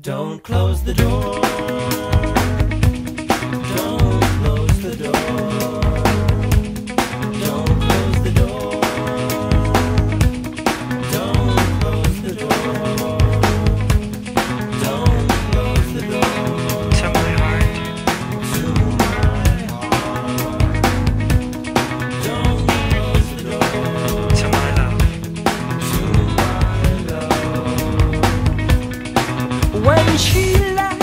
Don't close the door. She left,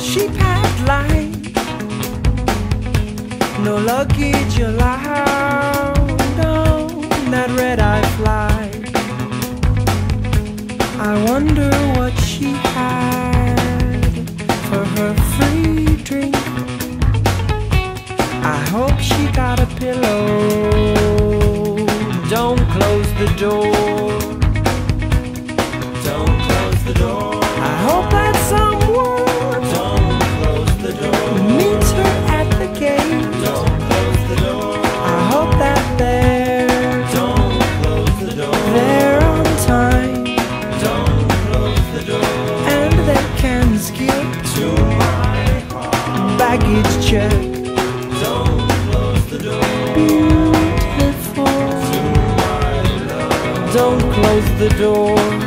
she packed light. No luggage allowed on that red eye flight. I wonder what she had for her free drink. I hope she got a pillow. Don't close the door. Skip to my baggage check. Don't close the door Beautiful. Don't close the door.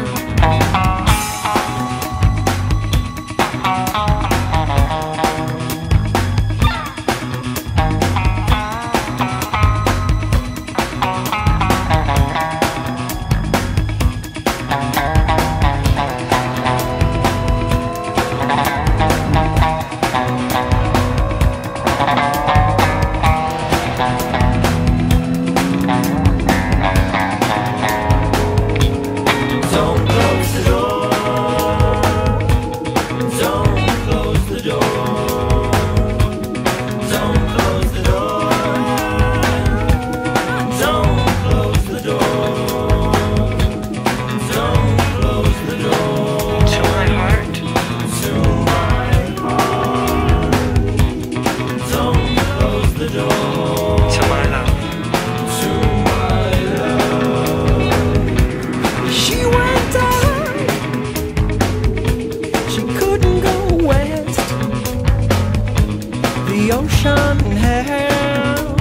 Ocean held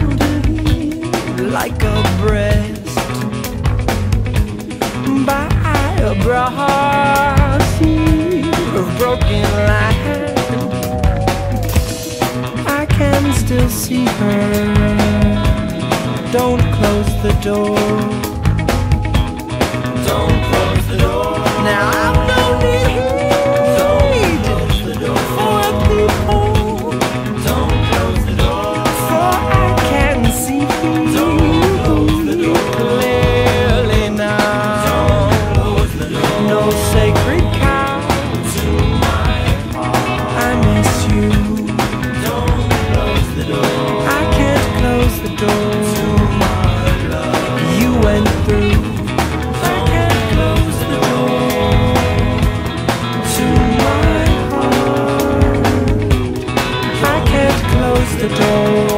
like a breast by a broad broken land. I can still see her. Don't close the door. know.